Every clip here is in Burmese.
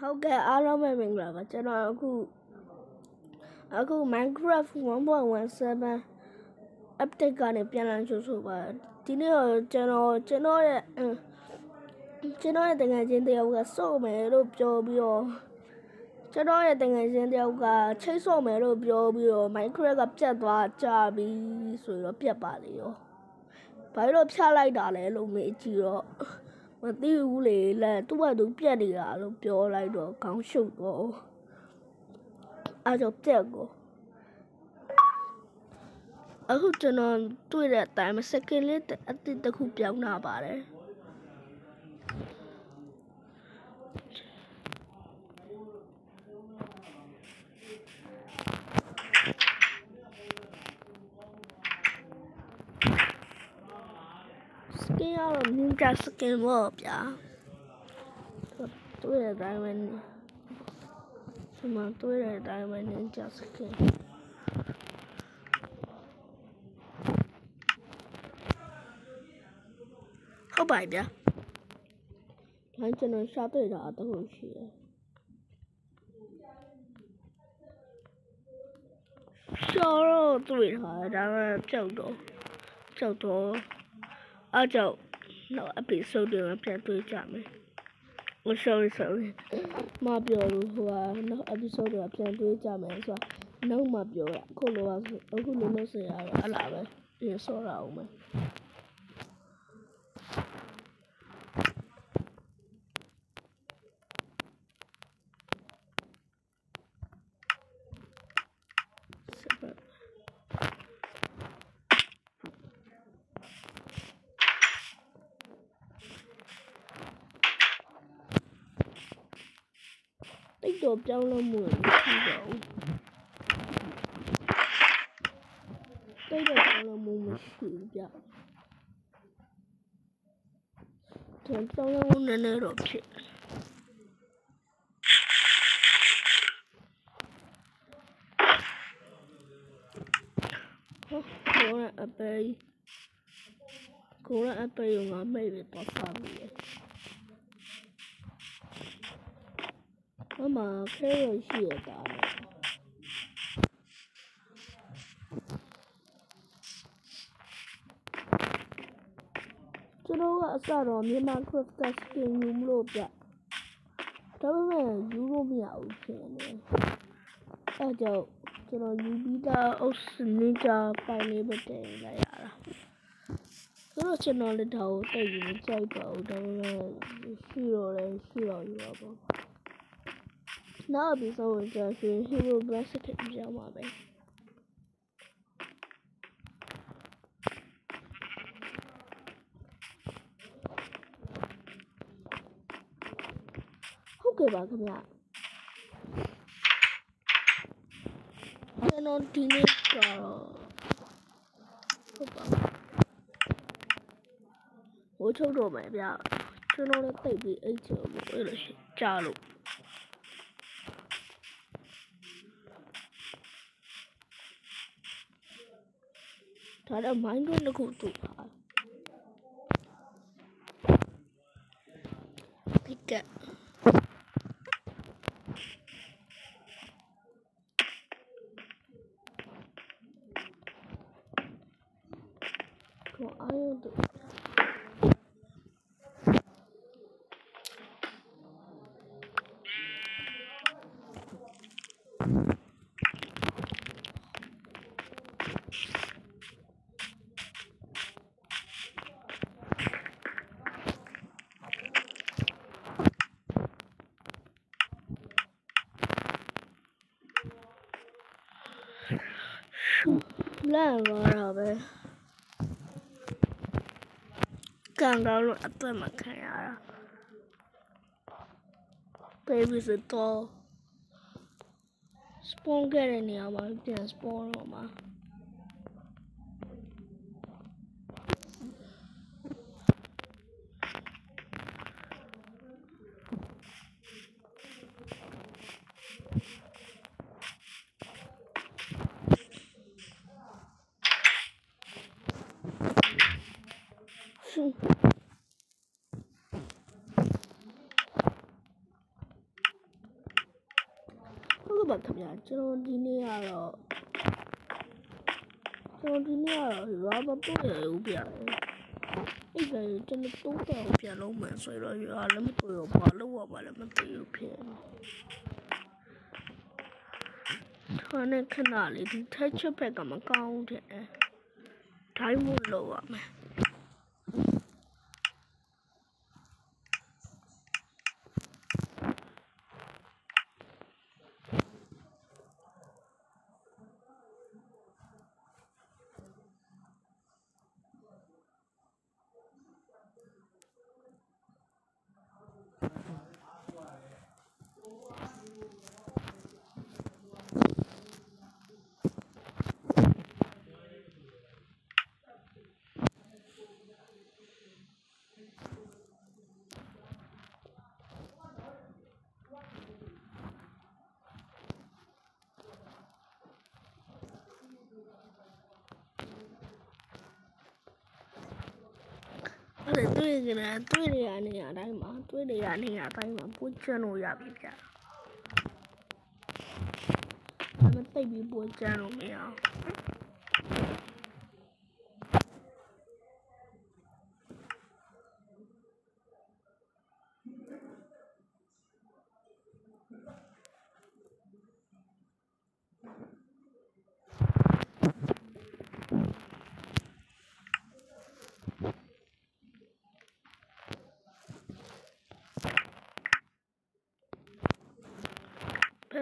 ဟုတ်ကဲ့အားလုံးပဲမင်္ဂလာပါကျွန်တော်အခုအခု Minecraft 1.17 update ကနေပြန်လာကြိုဆိုပါဒီနေ့တော့ကျွန်တော်ကျွန်တော်ရဲ့အင်းကျွန်တော်ရဲ့တကယ်ချင်းတယောက်ကစော့မယ်လို့ပြောပြီးတော့ကျွန်တော်ရဲ့တကယ်ချင်းတယောက်ကချိတ်ဆော့မယ်လို့ပြောပြီးတော့ Minecraft ကပြတ်သွားကြပြီဆိုတော့ပြတ်ပါလေရောဘာလို့ဖြတ်လိုက်တာလဲလို့မေးကြည့်တော့မ သိဘူးလေလက်သူ့ဘာသူပြက်နေတာလို့ပြောလိုက်တော့ခေါင်းရှုပ်တော့အားကြောင့်ပြက်ကိုအခုကျွန်တော်တွေ့တဲ့အတိုင်းစကင်လေးအစ်စ်တစ်ခုပြောင်းလာပါတယ် စကင်ကတော့မြင်းကြစကင်ပေါ့ဗျာတွေ့တဲ့အတိုင်းပဲဒီမှာတွေ့တဲ့အတိုင်းပဲမြင်းကြစကင်ဟုတ်ပါဗျာဒါကျွန်တော်ရှာတွေ့တာတော့ရှိတ ယ်ရှာတော့တွေ့တာဒါပေမဲ့ကြောက်တော့ကြောက်တော့အားကြောင့်နောက် episode တွေမှာပြန်တွေ့ကြမယ် Oh sorry sorry မပြောလို့ဟိုကနောက် episode တွေမှာပြန်တွေ့ကြမယ်ဆိုတာနောက်မှပြောတာအခုလိုကအခုလိုလို့ဆိုရတော့အလားပဲပြင်စောရအောင်မယ် တိတ်တော့ပြောင်းလို့မှုမရှိတော့ဘူးတိတ်တော့ပြောင်းလို့မှုမရှိဘူးဗျကျွန်တော်ပြောင်းလို့နည်းနည်းတော့ဖြစ်ဟုတ်ကိုရအပေကိုရအပေငါ မိတ်ပဲတော့စားပြီမမခဲရရှိရတာလေကျွန်တော်ကအစတော့မြန်မာ craft skin ယူမလို့ပြဒါပေမဲ့ယူလို့မရဘူးဖြစ်နေအဲကြောင့်ကျွန်တော်ယူပြီးသားအုပ်စနစ်ကြပိုင်လေးပဲတင်လိုက်ရတာဆိုတော့ကျွန်တော်လည်းဒါကိုတိတ်ယူမကြိုက်ပါဘူးဒါပေမဲ့ရှိတော့လဲရှိတော့ယူတော့ပေါ့ နောက်အပြီးဆုံးဝင်ကြဆိုရင် hero blast ထည့်ပြရမှာပဲဟုတ်ကဲ့ပါခင်ဗျကျွန်တော်ဒီနေ့ကတော့ဟုတ်ပါဟိုချုပ်တော့မယ်ဗျကျွန်တော်လည်းတိတ်ပြီးအိတ်ချလို့အဲ့လိုကြားလို့ ဒါတော့ mind တွင်းတစ်ခုတူပါဒီကကိုအာရုံတူ လန့်သွားတာပဲကံကောင်းလို့အသက်မခံရတာ baby စတော့ spawn ခဲ့တဲ့နေရာမှာပြန် spawn တော့မှာ ဟုတ်ကဲ့ပါခင်ဗျာကျွန်တော်ဒီနေ့ကတော့ကျွန်တော်ဒီနေ့ကတော့ရွာမပို့ရဘူးဗျာအဲ့ဒါကျွန်တော်တုံးတော့ပြန်လုံးမယ်ဆိုတော့ရွာလည်းမပို့ရဘာလို့ဝပါလဲမသိဘူးဖြစ်ထောင်းနေခဏလေးဒီထက်ချက်ဘက်ကမကောင်းတဲ့ဒိုင်းမို့လို့ရမယ် တွေ့ကြတယ်တွေ့ရနေရတိုင်းမှာတွေ့ရနေရတိုင်းမှာပို့ချန်လို့ရပြီဗျာဒါမှတိတ်ပြီးပို့ချန်လို့မရအောင်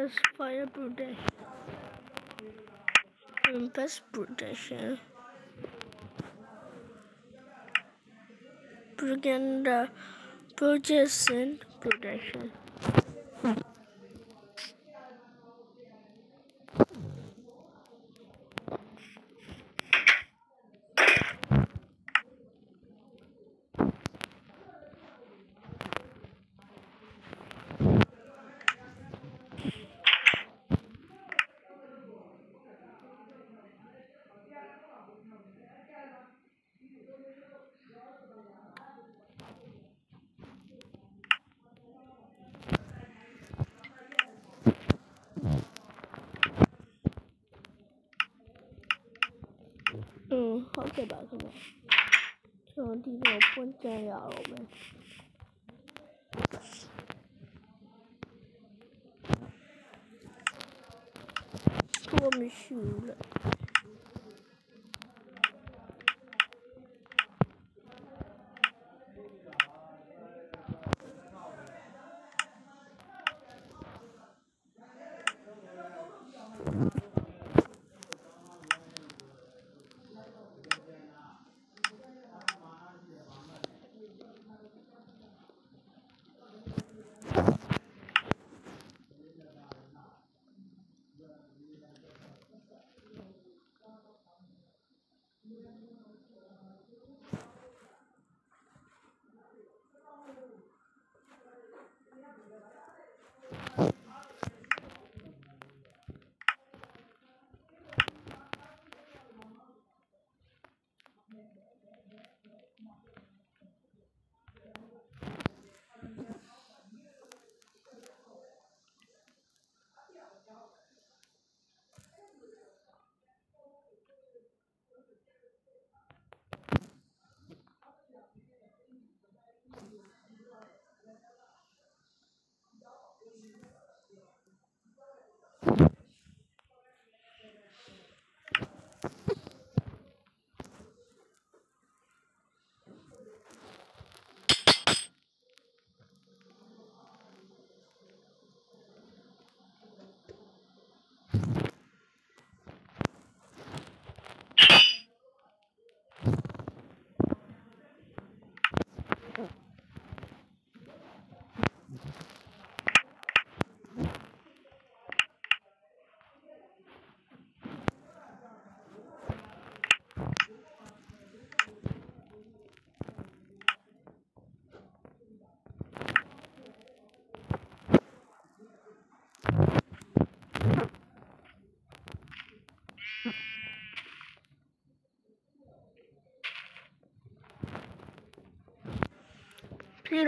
Best fire protection. Olympus protection. Propaganda projection protection. 好几百个呢。这种地方不见了，我们。我们输了。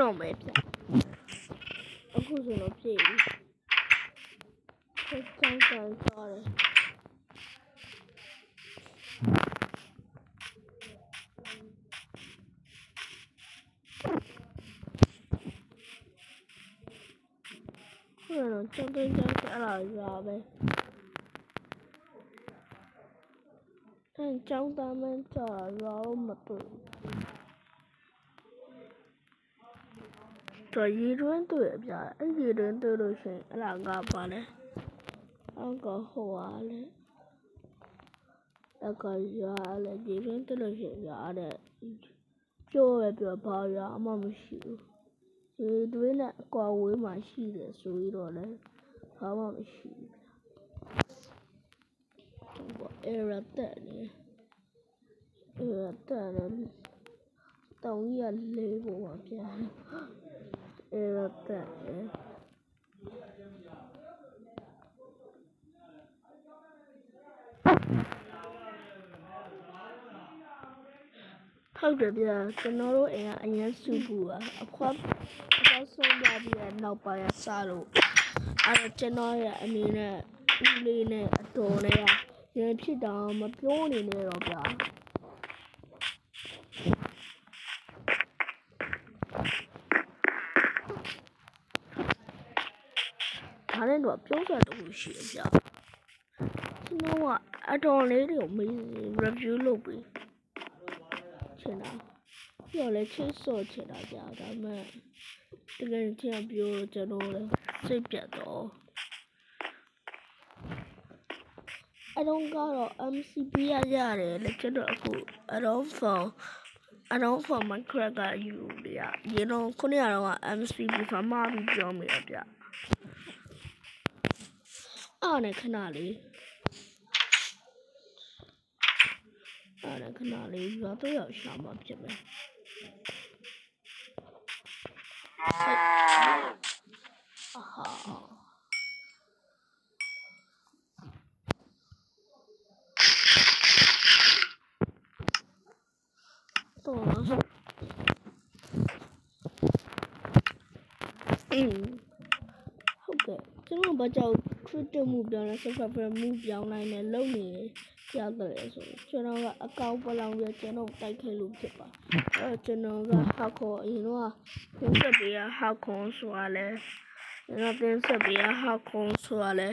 တော့မယ်ဗျ။အခုဆိုတော့ပြေပြီဆက်ချောင်းချောင်းချောတယ်ဟုတ်တော့ကျောင်းကျောင်းကျောင်းအဲ့လာရွာပဲအဲ့ ကျောင်းသားမန်းကြာရွာတော့မတွေ့ဘူးတော့ရေတွင်းတွေ့ပြအဲ့ရေတွင်းတွေ့လို့ရှိရင်အဲ့လာကပါလဲအောက်ကဟိုပါလေအကရွာလေရေတွင်းတွေ့လို့ရှိရင်ရွာတဲ့ပြောပဲပြောဘာရွာမှမရှိဘူးရေတွင်းနဲ့အကွာဝေးမှာရှိတယ်ဆိုပြီးတော့လေဘာမှမရှိဘူးဟိုအဲရတဲ့နေအဲရတဲ့နေတောင်းရလေးပေါ်မှာပြန် အဲရတဲ့နေဟုတ်တယ်ဗျာကျွန်တော်တို့အိမ်ကအရင်စုပူอ่ะအခွားအခွားဆုံးပြပြီးတော့နောက်ပိုင်းကစလို့အဲ့တော့ကျွန်တော်ရဲ့အနေ နဲ့ဦးလေးနဲ့အတော်နဲ့ကရင်ဖြစ်တာမပြောနေနဲ့တော့ဗျာဒါနဲ့တော့ပြောစရာတခုရှိတယ်ဗျာကျွန်တော်ကအတော်လေးတွေကိုမေး review လုပ်ပြီးချင်တာပြီးတော့လည်းချစ်စော့ချင်တာကြာဒါပေမဲ့တကယ်ချင်းပြောကျွန်တော်လည်းစိတ်ပြတ်တော့အတော့ကတော့ MCP ရရတယ်လေကျွန်တော်အခုအတော့ for အတော့ for Minecraft ကယူရရေတော့ခုနကတော့ MCP ဖာမပြီးပြောမိရဗျ အားနဲ့ခဏလေးအဲ့ဒါခဏလေးရွာတော့ရောက်ရှာမှဖြစ်မယ်အဟာတော့အင်းဟုတ်ကဲ့ကျွန်တော်ဘာကြောင့် crypto မှုပြောင်းလဲ software မှုပြောင်းနိုင်တယ်လုံနေရောက်တယ်ဆိုကျွန်တော်ကအကောင့်ပလောင်ပြကျွန်တော်တိုက်ခိုက်လို့ဖြစ်ပါအဲကျွန်တော်ကဟာခေါ်အရင်တော့တင်ဆက်ပေးရဟာခေါ်ဆိုရလဲကျွန်တော်တင်ဆက်ပေးရဟာခေါ်ဆိုရလဲ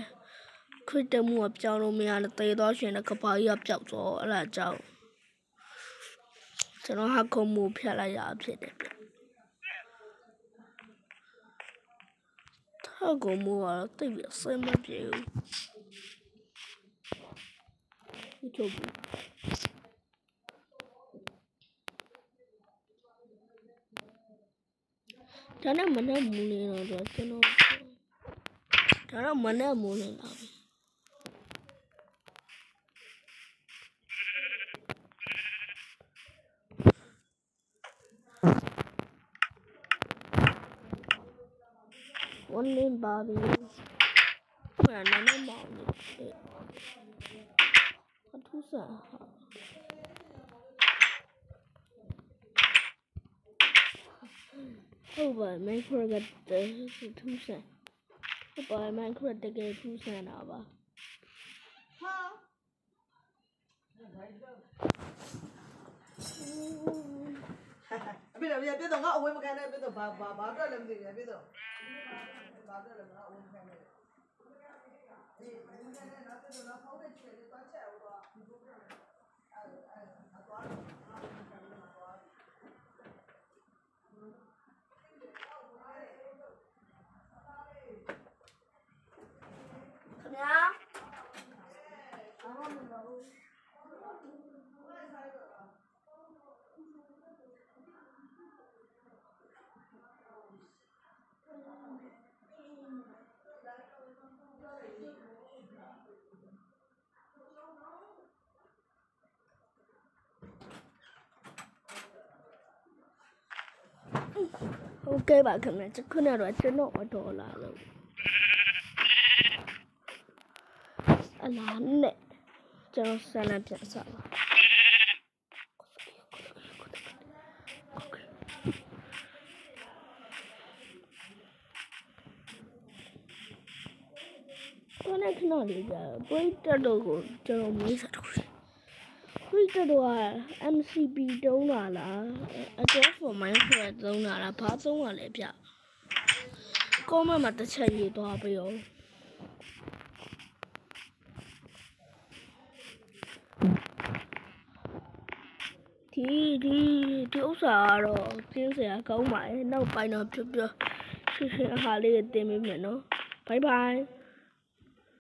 ခရစ်တမှုကပြောင်းလို့မရတဲ့တေတော့ရှင်တဲ့ကပါကြီးကပျောက်သွားအဲ့ဒါကြောင့်ကျွန်တော်ဟာခေါ်မှုဖျက်လိုက်ရဖြစ်တယ် ဗျဟာခေါ်မှုကတော့တိတ်ပြီးအဆင်မပြေဘူး YouTube ဒါနဲ့မနဲ့မူနေတော့တော့ကျွန်တော်ဒါတော့မနဲ့မူနေတော့ပြီ ဝန်လင်းပါပြီဘယ်နဲ့မှမအောင်လို့အထူးစားဟာဟုတ်ပါ Minecraft ကတည်းကထူးဆန်းဟုတ်ပါ Minecraft တကယ်ထူးဆန်းတာပါအဖေလည်းပြတော့ငါအဝေးမခံနဲ့ပြတော့ဘာဘာဘာတော့လည်း မသိဘူးပြတော့ဘာတော့လည်းငါအဝေးမခံနဲ့အေးမင်းနဲ့နောက်ပြတော့ဖောင်းတဲ့ချွေလေးသွားချက်ဦးတော့ဒီဘုရားအဲအဲအသွားတော့ ခင်ဗျာ ဟုတ်ကဲ့ပါခင်ဗျာခုနကတော့ကျွန်တော်အတော်လာလို့အလားနဲ့ကျွန်တော်ဆန္ဒပြန်စား ပါတော့လည်းခဏလေးကြာပရိသတ်တို့ကိုကျွန်တော်မေးစားတော့တယ်ပရိသတ်တို့က MCP တုံးတာလား Adobe for Minecraft တုံးတာလားဘာသုံးရလဲဗျ comment မှာတစ်ချက်ရေးသွားပေးအောင်ဒီဒီဒီဥစ္စာကတော့ကျင်းစရာကောင်းပါရဲ့နောက်ပိုင်းတော့ပြပြရှင်းရှင်းအခါလေးတင်ပေးမယ်နော်ဘိုင်ဘိုင်